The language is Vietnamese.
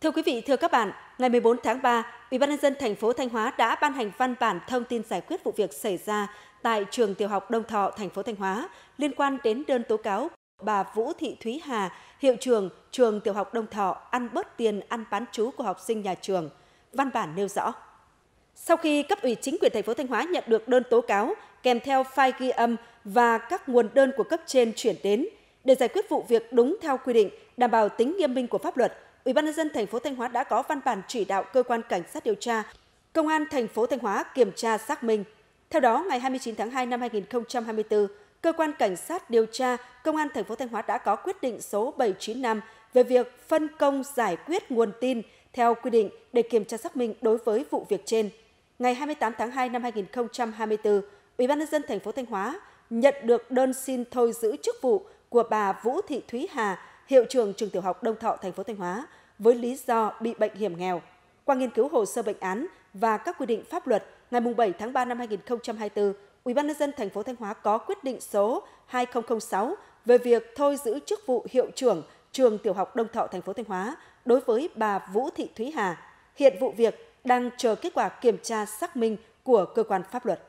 Thưa quý vị, thưa các bạn, ngày 14 tháng 3, Ủy ban nhân dân thành phố Thanh Hóa đã ban hành văn bản thông tin giải quyết vụ việc xảy ra tại trường tiểu học Đông Thọ, thành phố Thanh Hóa liên quan đến đơn tố cáo bà Vũ Thị Thúy Hà, hiệu trường trường tiểu học Đông Thọ ăn bớt tiền ăn bán chú của học sinh nhà trường. Văn bản nêu rõ. Sau khi cấp ủy chính quyền thành phố Thanh Hóa nhận được đơn tố cáo kèm theo file ghi âm và các nguồn đơn của cấp trên chuyển đến để giải quyết vụ việc đúng theo quy định, đảm bảo tính nghiêm minh của pháp luật, Ủy ban nhân dân thành phố Thanh Hóa đã có văn bản chỉ đạo cơ quan cảnh sát điều tra, công an thành phố Thanh Hóa kiểm tra xác minh. Theo đó, ngày 29 tháng 2 năm 2024, cơ quan cảnh sát điều tra công an thành phố Thanh Hóa đã có quyết định số 795 về việc phân công giải quyết nguồn tin theo quy định để kiểm tra xác minh đối với vụ việc trên. Ngày 28 tháng 2 năm 2024, Ủy ban nhân dân thành phố Thanh Hóa nhận được đơn xin thôi giữ chức vụ của bà Vũ Thị Thúy Hà, hiệu trưởng trường tiểu học Đông Thọ, thành phố Thanh Hóa, với lý do bị bệnh hiểm nghèo. Qua nghiên cứu hồ sơ bệnh án và các quy định pháp luật, ngày 7 tháng 3 năm 2024, Ủy ban nhân dân thành phố Thanh Hóa có quyết định số 2006 về việc thôi giữ chức vụ hiệu trưởng trường tiểu học Đông Thọ, thành phố Thanh Hóa đối với bà Vũ Thị Thúy Hà. Hiện vụ việc đang chờ kết quả kiểm tra xác minh của cơ quan pháp luật.